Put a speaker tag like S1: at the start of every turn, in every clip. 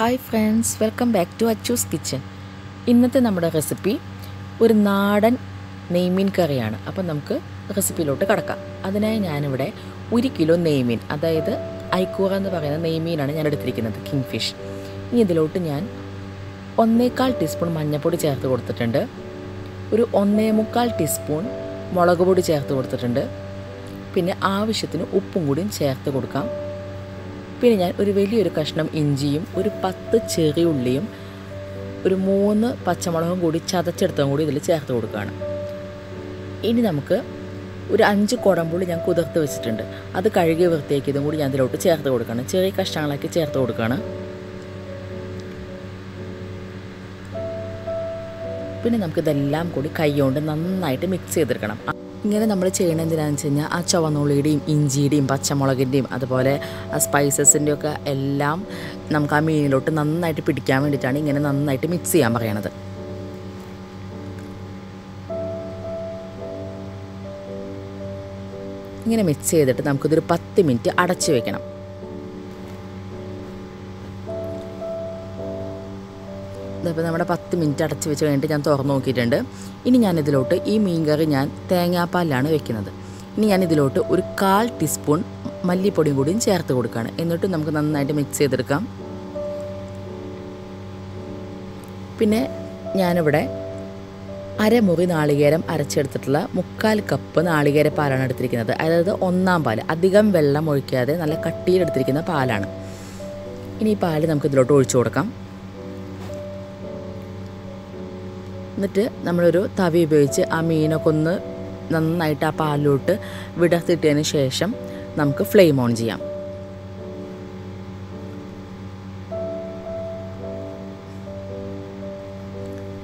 S1: Hi friends welcome back to Achu's kitchen ഇന്നത്തെ നമ്മുടെ recipe ഒരു നാടൻ നെയ്മീൻ കറിയാണ്. അപ്പം നമുക്ക് റെസിപ്പിയിലോട്ട് കടക്കാം. അതിനായി ഞാനിവിടെ ഒരു കിലോ നെയ്മീൻ അതായത് ഐക്കൂറ എന്ന് പറയുന്ന നെയ്മീനാണ് ഞാൻ എടുത്തിരിക്കുന്നത് കിങ് ഫിഷ് ഇനി ഇതിലോട്ട് ഞാൻ ഒന്നേകാൽ ടീസ്പൂൺ മഞ്ഞൾപ്പൊടി ചേർത്ത് കൊടുത്തിട്ടുണ്ട്. ഒരു ഒന്നേ മുക്കാൽ ടീസ്പൂൺ മുളക് പൊടി ചേർത്ത് കൊടുത്തിട്ടുണ്ട്. പിന്നെ ആവശ്യത്തിന് ഉപ്പും കൂടിയും ചേർത്ത് കൊടുക്കാം. പിന്നെ ഞാൻ ഒരു വലിയൊരു കഷ്ണം ഇഞ്ചിയും ഒരു പത്ത് ചെറിയ ഉള്ളിയും ഒരു മൂന്ന് പച്ചമുളകും കൂടി ചതച്ചെടുത്തതും കൂടി ഇതിൽ ചേർത്ത് കൊടുക്കുകയാണ്. ഇനി നമുക്ക് ഒരു അഞ്ച് കുടമ്പുള്ളി ഞാൻ കുതിർത്ത് വെച്ചിട്ടുണ്ട്. അത് കഴുകി വൃത്തിയാക്കിയതും കൂടി ഞാൻ ഇതിലോട്ട് ചേർത്ത് കൊടുക്കുകയാണ്. ചെറിയ കഷ്ണങ്ങളാക്കി ചേർത്ത് കൊടുക്കുകയാണ്. പിന്നെ നമുക്കിതെല്ലാം കൂടി കൈ കൊണ്ട് നന്നായിട്ട് മിക്സ് ചെയ്തെടുക്കണം. ഇങ്ങനെ നമ്മൾ ചെയ്യണത് എന്തിനാണെന്ന് വെച്ച് കഴിഞ്ഞാൽ ആ ചുവന്നുള്ളിയുടെയും ഇഞ്ചിയുടെയും പച്ചമുളകിന്റെയും അതുപോലെ ആ സ്പൈസസിന്റെ ഒക്കെ എല്ലാം നമുക്ക് ആ മീനിലോട്ട് നന്നായിട്ട് പിടിക്കാൻ വേണ്ടിയിട്ടാണ് ഇങ്ങനെ നന്നായിട്ട് മിക്സ് ചെയ്യാൻ പറയണത്. ഇങ്ങനെ മിക്സ് ചെയ്തിട്ട് നമുക്കിതൊരു പത്ത് മിനിറ്റ് അടച്ചു വെക്കണം. ഇതിപ്പോൾ നമ്മുടെ പത്ത് മിനിറ്റ് അടച്ച് വെച്ച് കഴിഞ്ഞിട്ട് ഞാൻ തുറന്ന് നോക്കിയിട്ടുണ്ട്. ഇനി ഞാനിതിലോട്ട് ഈ മീൻ കറി ഞാൻ തേങ്ങാപ്പാലിലാണ് വെക്കുന്നത്. ഇനി ഞാൻ ഇതിലോട്ട് ഒരു കാൽ ടീസ്പൂൺ മല്ലിപ്പൊടിയും കൂടിയും ചേർത്ത് കൊടുക്കുകയാണ്. എന്നിട്ട് നമുക്ക് നന്നായിട്ട് മിക്സ് ചെയ്തെടുക്കാം. പിന്നെ ഞാനിവിടെ അരമുറി നാളികേരം അരച്ചെടുത്തിട്ടുള്ള മുക്കാൽ കപ്പ് നാളികേര പാലാണ് എടുത്തിരിക്കുന്നത്. അതായത് ഒന്നാം പാൽ അധികം വെള്ളം ഒഴിക്കാതെ നല്ല കട്ടിയിലെടുത്തിരിക്കുന്ന പാലാണ്. ഇനി ഈ പാൽ നമുക്ക് ഇതിലോട്ട് ഒഴിച്ചു കൊടുക്കാം. എന്നിട്ട് നമ്മളൊരു തവി ഉപയോഗിച്ച് ആ മീനൊക്കെ ഒന്ന് നന്നായിട്ട് ആ പാലിലോട്ട് വിടർത്തിട്ടതിന് ശേഷം നമുക്ക് ഫ്ലെയിം ഓൺ ചെയ്യാം.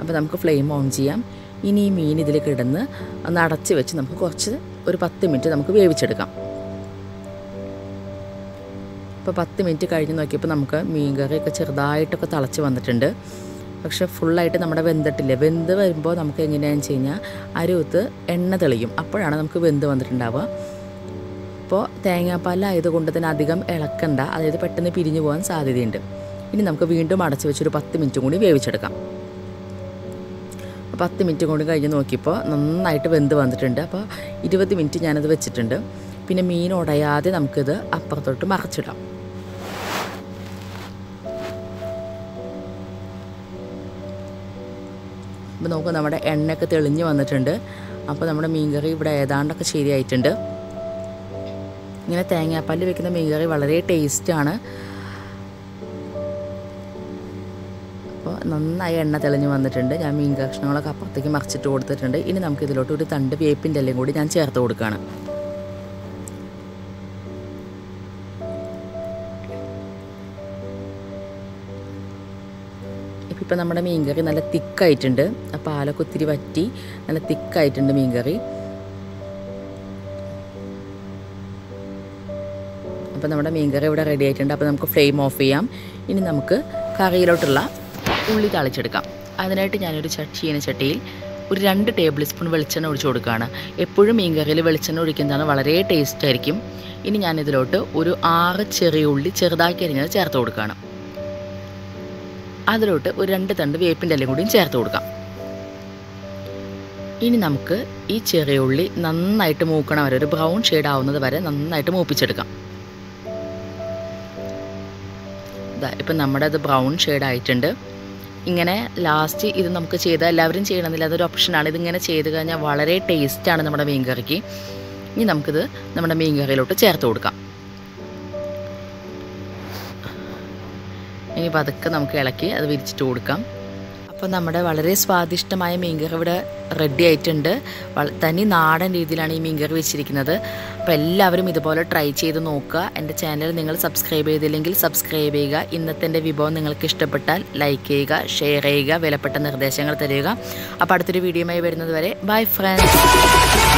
S1: അപ്പോൾ നമുക്ക് ഫ്ലെയിം ഓൺ ചെയ്യാം. ഇനി ഈ മീൻ ഇതിൽ കിടന്ന് ഒന്ന് അടച്ച് വെച്ച് നമുക്ക് കുറച്ച് ഒരു പത്ത് മിനിറ്റ് നമുക്ക് വേവിച്ചെടുക്കാം. അപ്പോൾ പത്ത് മിനിറ്റ് കഴിഞ്ഞ് നോക്കിയപ്പോൾ നമുക്ക് മീൻ കറിയൊക്കെ ചെറുതായിട്ടൊക്കെ തിളച്ച് വന്നിട്ടുണ്ട്. പക്ഷെ ഫുള്ളായിട്ട് നമ്മുടെ വെന്തിട്ടില്ല? വെന്ത് വരുമ്പോൾ നമുക്ക് എങ്ങനെയാണെന്ന് വെച്ച് കഴിഞ്ഞാൽ അരുവത്ത് എണ്ണ തെളിയും. അപ്പോഴാണ് നമുക്ക് വെന്ത് വന്നിട്ടുണ്ടാവുക. അപ്പോൾ തേങ്ങാപ്പാലായതുകൊണ്ട് തന്നെ അധികം ഇളക്കണ്ട. അതായത് പെട്ടെന്ന് പിരിഞ്ഞു പോകാൻ സാധ്യതയുണ്ട്. ഇനി നമുക്ക് വീണ്ടും അടച്ച് വെച്ചൊരു പത്ത് മിനിറ്റും കൂടി വേവിച്ചെടുക്കാം. പത്ത് മിനിറ്റ് കൊണ്ട് കഴിഞ്ഞ് നോക്കിയപ്പോൾ നന്നായിട്ട് വെന്ത് വന്നിട്ടുണ്ട്. അപ്പോൾ ഇരുപത് മിനിറ്റ് ഞാനത് വെച്ചിട്ടുണ്ട്. പിന്നെ മീൻ ഉടയാതെ നമുക്കിത് അപ്പുറത്തോട്ട് മറച്ചിടാം. അപ്പോൾ നമുക്ക് നമ്മുടെ എണ്ണയൊക്കെ തെളിഞ്ഞ് വന്നിട്ടുണ്ട്. അപ്പോൾ നമ്മുടെ മീൻകറി ഇവിടെ ഏതാണ്ടൊക്കെ ശരിയായിട്ടുണ്ട്. ഇങ്ങനെ തേങ്ങാപ്പാലിൽ വെക്കുന്ന മീൻകറി വളരെ ടേസ്റ്റാണ്. അപ്പോൾ നന്നായി എണ്ണ തെളിഞ്ഞ് വന്നിട്ടുണ്ട്. ഞാൻ മീൻ കഷ്ണങ്ങളൊക്കെ അപ്പുറത്തേക്ക് മറിച്ചിട്ട് കൊടുത്തിട്ടുണ്ട്. ഇനി നമുക്ക് ഇതിലോട്ട് ഒരു തണ്ട് വേപ്പിന്റെ എല്ലാം കൂടി ഞാൻ ചേർത്ത് കൊടുക്കുകയാണ്. ഇപ്പം നമ്മുടെ മീൻകറി നല്ല തിക്കായിട്ടുണ്ട്. ആ പാലൊക്കെ ഒത്തിരി വറ്റി നല്ല തിക്കായിട്ടുണ്ട് മീൻകറി. അപ്പോൾ നമ്മുടെ മീൻകറി ഇവിടെ റെഡി ആയിട്ടുണ്ട്. അപ്പോൾ നമുക്ക് ഫ്ലെയിം ഓഫ് ചെയ്യാം. ഇനി നമുക്ക് കറിയിലോട്ടുള്ള ഉള്ളി തളിച്ചെടുക്കാം. അതിനായിട്ട് ഞാനൊരു ചീന ചട്ടിയിൽ ഒരു രണ്ട് ടേബിൾ സ്പൂൺ വെളിച്ചെണ്ണ ഒഴിച്ചു കൊടുക്കുകയാണ്. എപ്പോഴും മീൻകറിയിൽ വെളിച്ചെണ്ണ ഒഴിക്കുന്നതാണ് വളരെ ടേസ്റ്റ് ആയിരിക്കും. ഇനി ഞാനിതിലോട്ട് ഒരു ആറ് ചെറിയ ഉള്ളി ചെറുതാക്കി അരിഞ്ഞത് ചേർത്ത് കൊടുക്കുകയാണ്. അതിലോട്ട് ഒരു രണ്ട് തണ്ട് വേപ്പിന്റെ ഇലയും കൂടിയും ചേർത്ത് കൊടുക്കാം. ഇനി നമുക്ക് ഈ ചെറിയ ഉള്ളി നന്നായിട്ട് മൂക്കണ. വരെ ഒരു ബ്രൗൺ ഷെയ്ഡ് ആവുന്നത് വരെ നന്നായിട്ട് മൂപ്പിച്ചെടുക്കാം. ഇപ്പം നമ്മുടെ അത് ബ്രൗൺ ഷെയ്ഡ് ആയിട്ടുണ്ട്. ഇങ്ങനെ ലാസ്റ്റ് ഇത് നമുക്ക് ചെയ്ത എല്ലാവരും ചെയ്യണമെന്നില്ല. അതൊരു ഓപ്ഷനാണ് ഇതിങ്ങനെ ചെയ്ത് കഴിഞ്ഞാൽ വളരെ ടേസ്റ്റാണ് നമ്മുടെ മീൻ കറിക്ക് ഇനി നമുക്കിത് നമ്മുടെ മീൻ കറിയിലോട്ട് ചേർത്ത് കൊടുക്കാം. ഇനി പതുക്കെ നമുക്ക് ഇളക്കി അത് വിരിച്ചിട്ട് കൊടുക്കാം. അപ്പോൾ നമ്മുടെ വളരെ സ്വാദിഷ്ടമായ മീൻകറി ഇവിടെ റെഡി ആയിട്ടുണ്ട്. തനി നാടൻ രീതിയിലാണ് ഈ മീൻകറി വെച്ചിരിക്കുന്നത്. അപ്പോൾ എല്ലാവരും ഇതുപോലെ ട്രൈ ചെയ്ത് നോക്കുക. എന്റെ ചാനൽ നിങ്ങൾ സബ്സ്ക്രൈബ് ചെയ്തില്ലെങ്കിൽ സബ്സ്ക്രൈബ് ചെയ്യുക. ഇന്നത്തെ എന്റെ വിഭവം നിങ്ങൾക്ക് ഇഷ്ടപ്പെട്ടാൽ ലൈക്ക് ചെയ്യുക ഷെയർ ചെയ്യുക വിലപ്പെട്ട നിർദ്ദേശങ്ങൾ തരിക. അപ്പോൾ അടുത്തൊരു വീഡിയോയുമായി വരുന്നത് വരെ ബൈ ഫ്രണ്ട്സ്